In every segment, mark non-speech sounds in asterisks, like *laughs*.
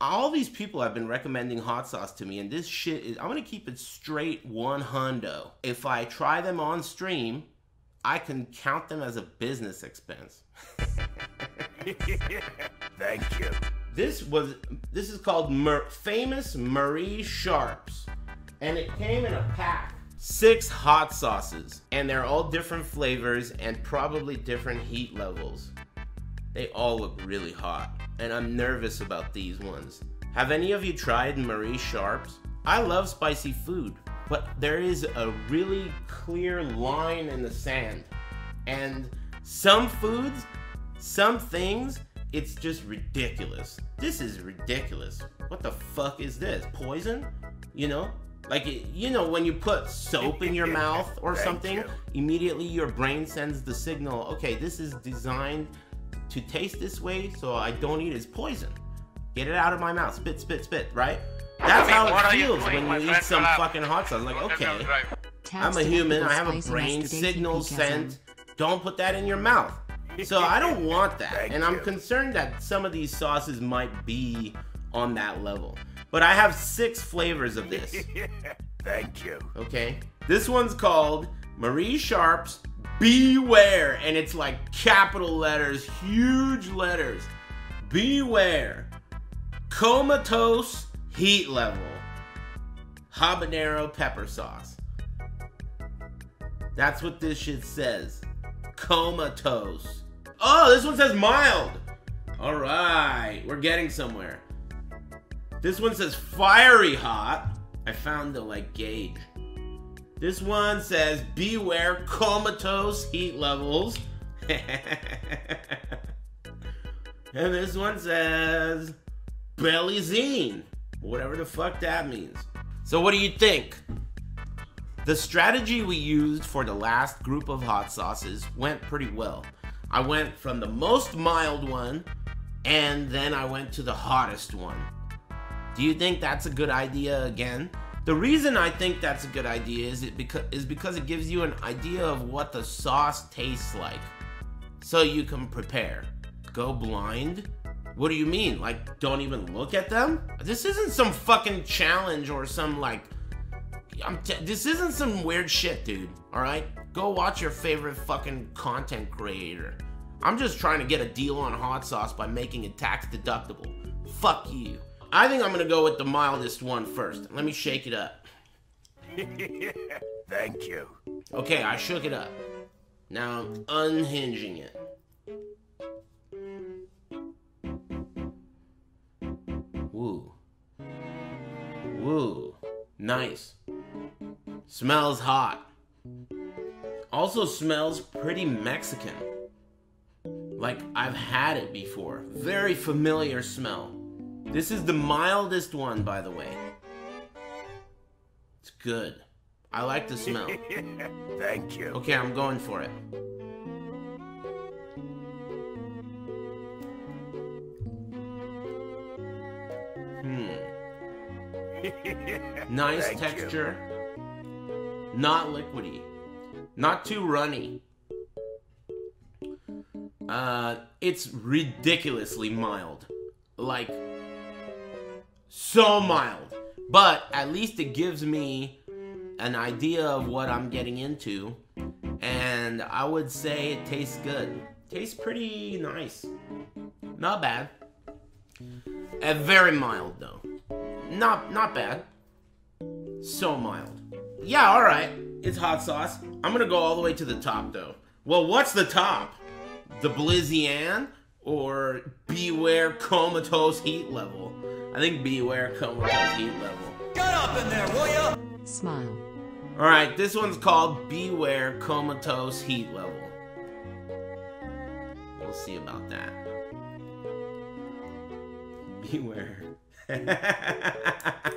all these people have been recommending hot sauce to me, and this shit is. I'm gonna keep it straight one hundo. If I try them on stream, I can count them as a business expense. *laughs* Thank you. This was. This is called Mer- famous Marie Sharps, and it came in a pack. Six hot sauces, and they're all different flavors and probably different heat levels. They all look really hot, and I'm nervous about these ones. Have any of you tried Marie Sharps? I love spicy food, but there is a really clear line in the sand. And some foods, some things, it's just ridiculous. This is ridiculous. What the fuck is this? Poison? You know? Like, you know, when you put soap in your mouth or *laughs* Thank something, you. immediately your brain sends the signal okay, this is designed to taste this way, so I don't eat it. It's poison. Get it out of my mouth. Spit, spit, spit, right? That's mean, how it are you feels when you eat some up. fucking hot sauce. Like, What the hell, okay. I'm a human. I have a brain. Signals sent. Don't put that in your mouth. So I don't *laughs* want that. Thank and I'm you. concerned that some of these sauces might be on that level. But I have six flavors of this. *laughs* Thank you. Okay? This one's called Marie Sharp's Beware. And it's like capital letters, huge letters. Beware. Comatose heat level. Habanero pepper sauce. That's what this shit says. Comatose. Oh, this one says mild. All right, we're getting somewhere. This one says fiery hot. I found the like gauge. This one says beware comatose heat levels. *laughs* and this one says belly zine. Whatever the fuck that means. So what do you think? The strategy we used for the last group of hot sauces went pretty well. I went from the most mild one and then I went to the hottest one. Do you think that's a good idea again? The reason I think that's a good idea is it because is because it gives you an idea of what the sauce tastes like. So you can prepare. Go blind? What do you mean? Like don't even look at them? This isn't some fucking challenge or some like this isn't some weird shit, dude. All right? Go watch your favorite fucking content creator. I'm just trying to get a deal on hot sauce by making it tax deductible. Fuck you. I think I'm gonna go with the mildest one first. Let me shake it up. *laughs* Thank you. Okay, I shook it up. Now I'm unhinging it. Woo. Woo. Nice. Smells hot. Also smells pretty Mexican. Like I've had it before. Very familiar smell. This is the mildest one, by the way. It's good. I like the smell. *laughs* Thank you. Okay, I'm going for it. Hmm. *laughs* Nice Thank you. texture. Not liquidy. Not too runny. Uh, it's ridiculously mild. Like, so mild. But at least it gives me an idea of what I'm getting into. And I would say it tastes good. Tastes pretty nice. Not bad. And very mild though. Not not bad. So mild. Yeah, alright. It's hot sauce. I'm gonna go all the way to the top though. Well, what's the top? The Belizean or Beware Comatose Heat Level? I think Beware Comatose Heat Level. Smile. All right, this one's called Beware Comatose Heat Level. We'll see about that. Beware. *laughs*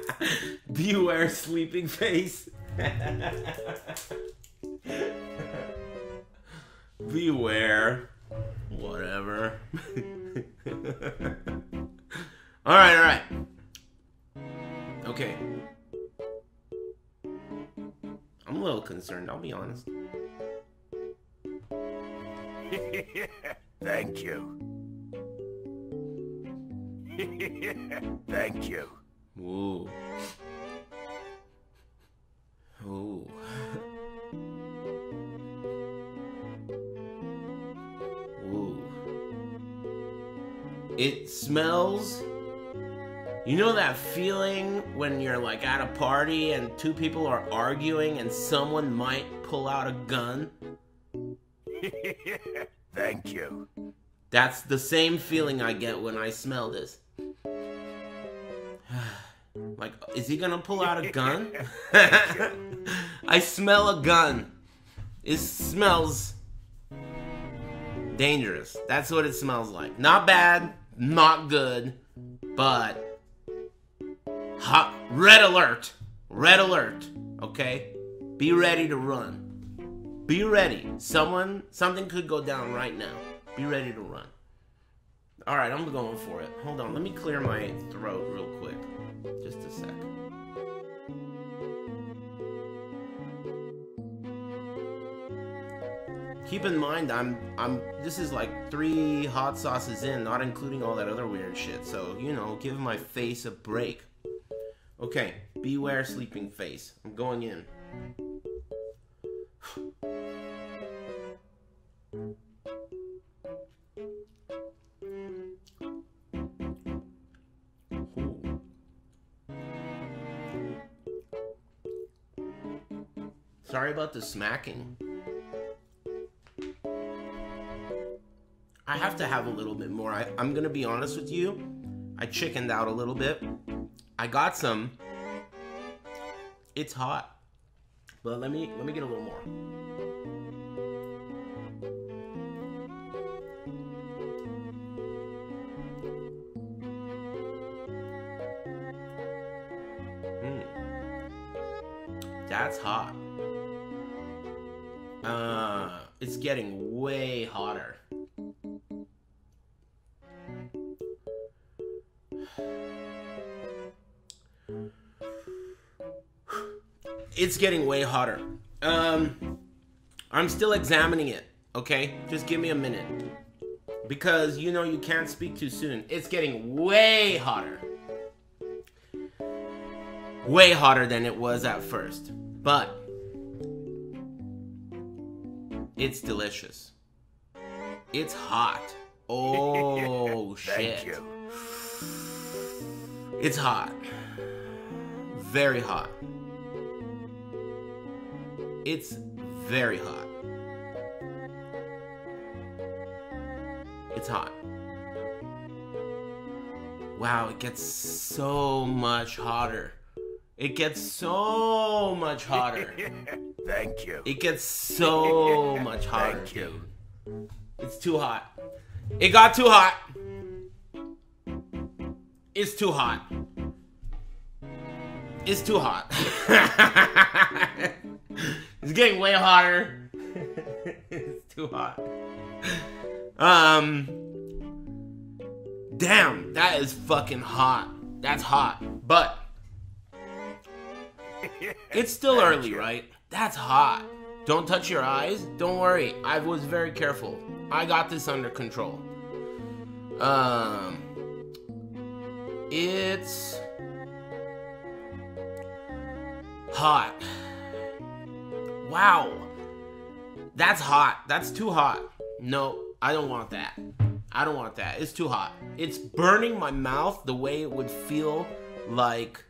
Beware sleeping face. *laughs* Beware. Whatever. *laughs* all right, all right. Okay. I'm a little concerned, I'll be honest. *laughs* Thank you. *laughs* Thank you. Ooh. Ooh. *laughs* Ooh. It smells. You know that feeling when you're like at a party and two people are arguing and someone might pull out a gun? *laughs* Thank you. That's the same feeling I get when I smell this. *sighs* like, is he gonna pull out a gun? *laughs* I smell a gun. It smells dangerous. That's what it smells like. Not bad, not good, but hot. Red alert. Red alert. Okay? Be ready to run. Be ready. Someone, something could go down right now. Be ready to run. All right, I'm going for it. Hold on, let me clear my throat real quick. Just a sec. Keep in mind, I'm I'm. This is like three hot sauces in, not including all that other weird shit. So you know, give my face a break. Okay, beware sleeping face. I'm going in. Sorry about the smacking. I have to have a little bit more. I, I'm gonna be honest with you. I chickened out a little bit. I got some. It's hot. But let me let me get a little more. Mm. That's hot. Uh, it's getting way hotter. It's getting way hotter. Um, I'm still examining it. Okay, just give me a minute because you know you can't speak too soon. It's getting way hotter. Way hotter than it was at first. But it's delicious. It's hot. Oh *laughs* shit. Thank you. It's hot. Very hot. It's very hot. It's hot. Wow, it gets so much hotter. It gets so much hotter. *laughs* Thank you. It gets so *laughs* much hotter. Thank you. dude. It's too hot. It got too hot. It's too hot. It's too hot. *laughs* it's getting way hotter. *laughs* it's too hot. Um Damn, that is fucking hot. That's hot. But *laughs* it's still early, right? That's hot. Don't touch your eyes. Don't worry. I was very careful. I got this under control. Um it's hot. Wow. That's hot. That's too hot. No, I don't want that. I don't want that. It's too hot. It's burning my mouth the way it would feel like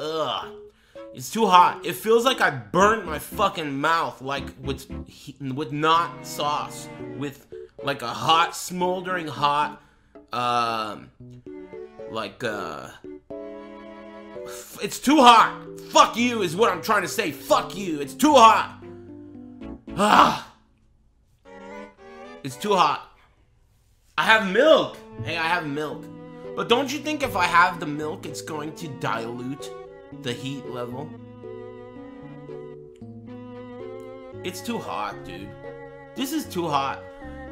Ugh. It's too hot. It feels like I burnt my fucking mouth like with with not sauce, with like a hot smoldering hot um like uh it's too hot. Fuck you is what I'm trying to say. Fuck you. It's too hot. Ah. It's too hot. I have milk. Hey, I have milk. But don't you think if I have the milk, it's going to dilute the heat level? It's too hot, dude. This is too hot.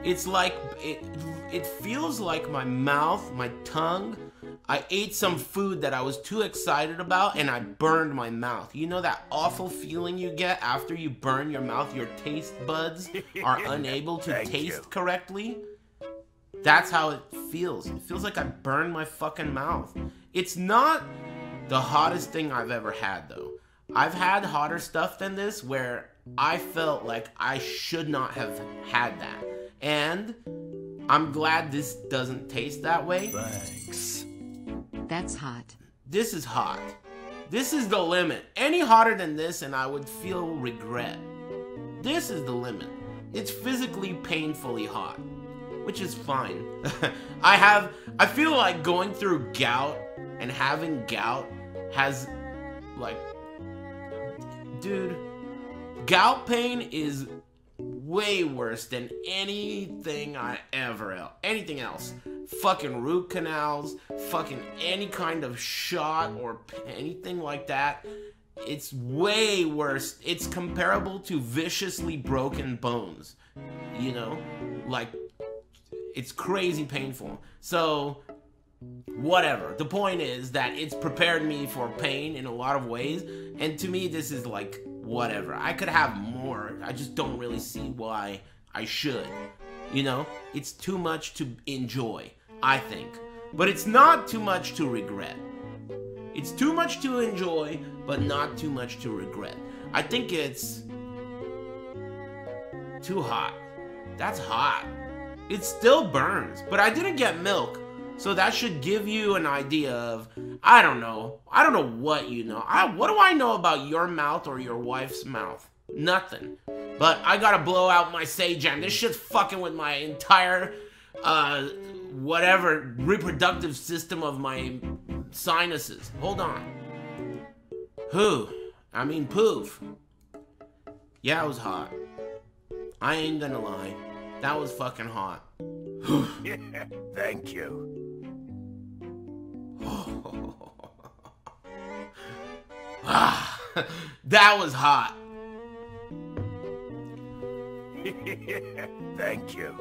It's like it it feels like my mouth, my tongue. I ate some food that I was too excited about and I burned my mouth. You know that awful feeling you get after you burn your mouth? Your taste buds are *laughs* unable to taste you. correctly? That's how it feels. It feels like I burned my fucking mouth. It's not the hottest thing I've ever had, though. I've had hotter stuff than this where I felt like I should not have had that. And I'm glad this doesn't taste that way. Thanks. That's hot. This is hot. This is the limit. Any hotter than this, and I would feel regret. This is the limit. It's physically painfully hot, which is fine. *laughs* I have, I feel like going through gout and having gout has, like, dude, gout pain is way worse than anything I ever else. Anything else. Fucking root canals, fucking any kind of shot or anything like that. It's way worse. It's comparable to viciously broken bones. You know? Like, it's crazy painful. So, whatever. The point is that it's prepared me for pain in a lot of ways. And to me, this is like, whatever. I could have I just don't really see why I should. You know? It's too much to enjoy, I think. But it's not too much to regret. It's too much to enjoy, but not too much to regret. I think it's too hot. That's hot. It still burns, but I didn't get milk. So that should give you an idea of I don't know. I don't know what you know. I what do I know about your mouth or your wife's mouth? Nothing. But I gotta blow out my sage jam. This shit's fucking with my entire uh whatever reproductive system of my sinuses. Hold on. Who? I mean poof. Yeah, it was hot. I ain't gonna lie. That was fucking hot. *laughs* *sighs* Thank you. *sighs* Ah, *laughs* that was hot. *laughs* Thank you.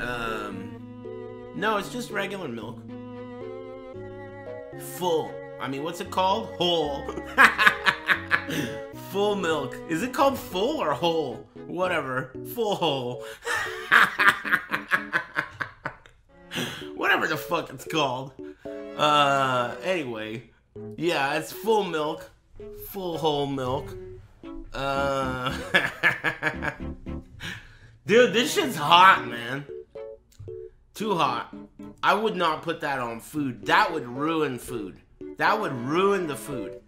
Um, no, it's just regular milk. Full. I mean, what's it called? Whole. *laughs* full milk. Is it called full or whole? Whatever. Full whole. *laughs* Whatever the fuck it's called. Uh, anyway. Yeah, it's full milk. Full whole milk. Uh. Dude, this shit's hot, man. Too hot. I would not put that on food. That would ruin food. That would ruin the food.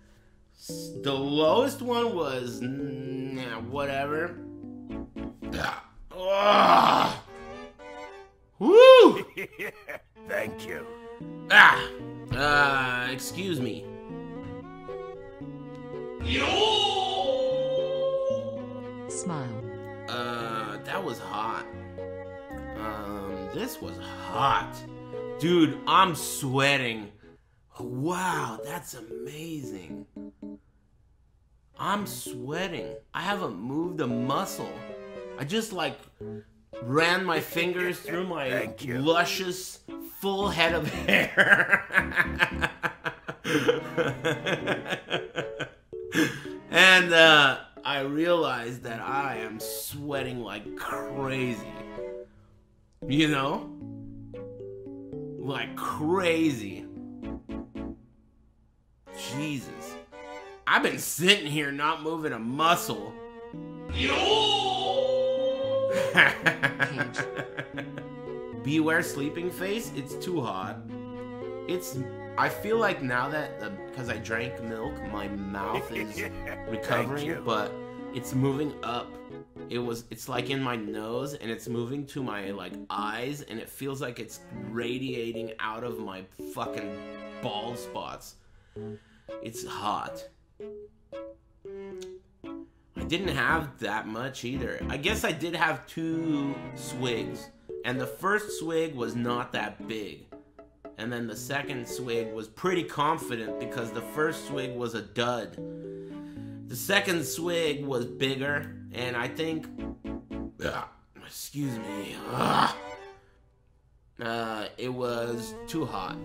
The lowest one was nah, whatever. Ugh. Woo! *laughs* Thank you. Ah, uh, excuse me. Smile. This was hot. Dude, I'm sweating. Wow, that's amazing. I'm sweating. I haven't moved a muscle. I just like ran my fingers through my luscious full head of hair. *laughs* and uh, I realized that I am sweating like crazy. You know? Like crazy. Jesus. I've been sitting here not moving a muscle. *laughs* Beware sleeping face. It's too hot. It's. I feel like now that because I drank milk, my mouth *laughs* is recovering, but it's moving up. It was. It's like in my nose, and it's moving to my like eyes, and it feels like it's radiating out of my fucking bald spots. It's hot. I didn't have that much either. I guess I did have two swigs, and the first swig was not that big. And then the second swig was pretty confident because the first swig was a dud. The second swig was bigger, and I think. Excuse me. Uh, it was too hot.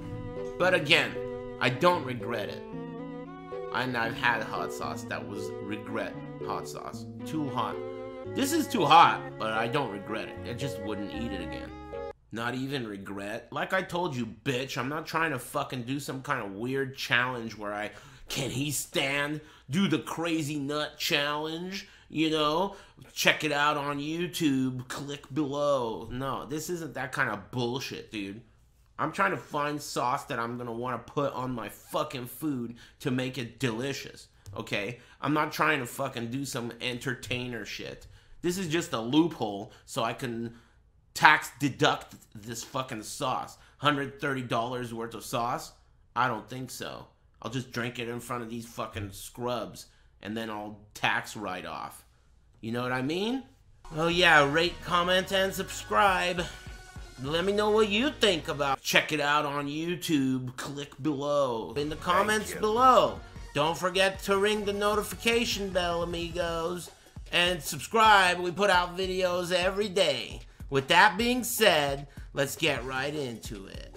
But again, I don't regret it. And I've had hot sauce that was regret hot sauce. Too hot. This is too hot, but I don't regret it. I just wouldn't eat it again. Not even regret. Like I told you, bitch, I'm not trying to fucking do some kind of weird challenge where I can he stand? Do the crazy nut challenge? You know? Check it out on YouTube. Click below. No, this isn't that kind of bullshit, dude. I'm trying to find sauce that I'm gonna wanna put on my fucking food to make it delicious. Okay? I'm not trying to fucking do some entertainer shit. This is just a loophole so I can tax deduct this fucking sauce. $130 worth of sauce? I don't think so. I'll just drink it in front of these fucking scrubs and then I'll tax write off. You know what I mean? Oh yeah, rate, comment, and subscribe. Let me know what you think about. Check it out on YouTube. Click below in the comments below. Don't forget to ring the notification bell, amigos, and subscribe. We put out videos every day. With that being said, let's get right into it.